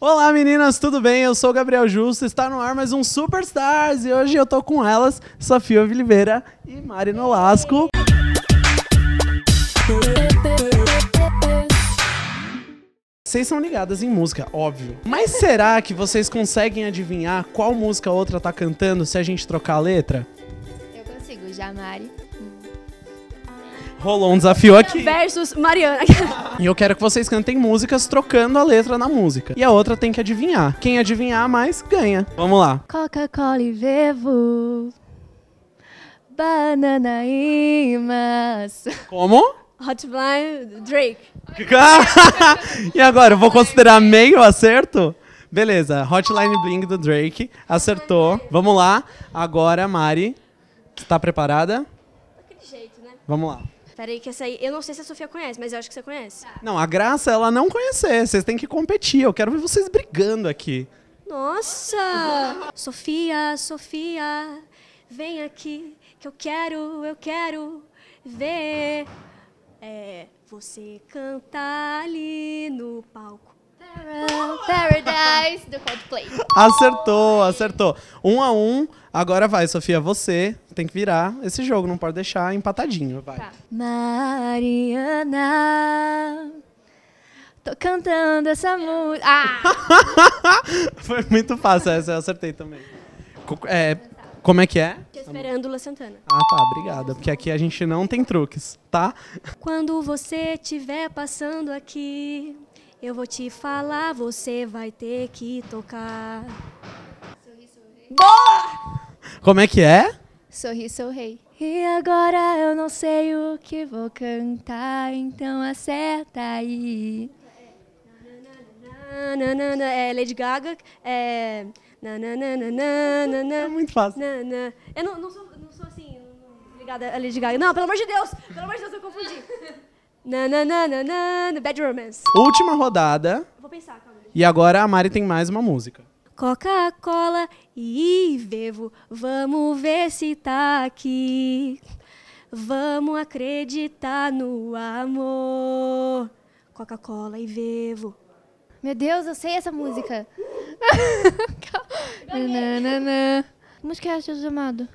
Olá meninas, tudo bem? Eu sou o Gabriel Justo, está no ar mais um Superstars e hoje eu tô com elas, Sofia Oliveira e Mari Nolasco. Vocês são ligadas em música, óbvio. Mas será que vocês conseguem adivinhar qual música a outra tá cantando se a gente trocar a letra? Eu consigo, já, Mari. Rolou um desafio aqui. Versus Mariana. E eu quero que vocês cantem músicas trocando a letra na música. E a outra tem que adivinhar. Quem adivinhar mais, ganha. Vamos lá. Coca-Cola e Vevo. Banana e massa. Como? Hotline Drake. e agora, eu vou considerar meio acerto? Beleza, Hotline Bling do Drake. Acertou. Vamos lá. Agora, Mari. Tá preparada? Daquele jeito, né? Vamos lá. Peraí, que essa aí. Eu não sei se a Sofia conhece, mas eu acho que você conhece. Não, a graça é ela não conhecer. Vocês têm que competir. Eu quero ver vocês brigando aqui. Nossa! Sofia, Sofia, vem aqui, que eu quero, eu quero ver. É, você cantar ali no palco. Do Coldplay. Acertou, acertou. Um a um. Agora vai, Sofia. Você tem que virar esse jogo. Não pode deixar empatadinho. Vai. Tá. Mariana. Tô cantando essa música. Ah! Foi muito fácil essa. Eu acertei também. É, como é que é? Tô esperando La Santana. Ah, tá. Obrigada. Porque aqui a gente não tem truques, tá? Quando você estiver passando aqui, eu vou te falar, você vai ter que tocar. Como é que é? Sorri, sou rei. E agora eu não sei o que vou cantar, então acerta aí. Nananana, é Lady Gaga, é. nananana, É muito fácil. Nanana. Eu não, não, sou, não sou assim, não- não- ligada a Lady Gaga. Não, pelo amor de Deus! Pelo amor de Deus, eu confundi. Nananana, Bad Romance. Última rodada. Vou pensar, calma. E agora a Mari tem mais uma música. Coca-Cola e Vevo, vamos ver se tá aqui. Vamos acreditar no amor. Coca-Cola e Vevo. Meu Deus, eu sei essa música. Nananana. Que música é essa, Jesus amado?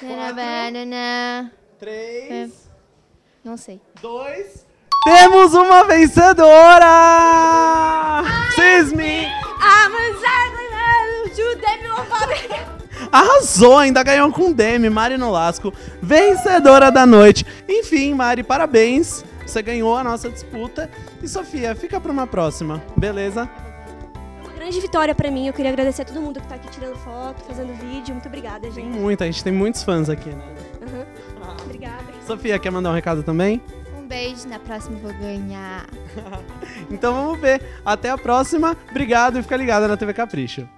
Banana. Três, Não sei. dois. Temos uma vencedora! Cisme! I'm a to Demi Lovato. Arrasou, ainda ganhou com Demi, Mari Nolasco, vencedora da noite. Enfim, Mari, parabéns. Você ganhou a nossa disputa. E Sofia, fica para uma próxima, beleza? Uma grande vitória pra mim. Eu queria agradecer a todo mundo que tá aqui tirando foto, fazendo vídeo. Muito obrigada, Tem gente. muita, a gente tem muitos fãs aqui, né? Sofia, quer mandar um recado também? Um beijo, na próxima eu vou ganhar. Então vamos ver. Até a próxima. Obrigado e fica ligada na TV Capricho.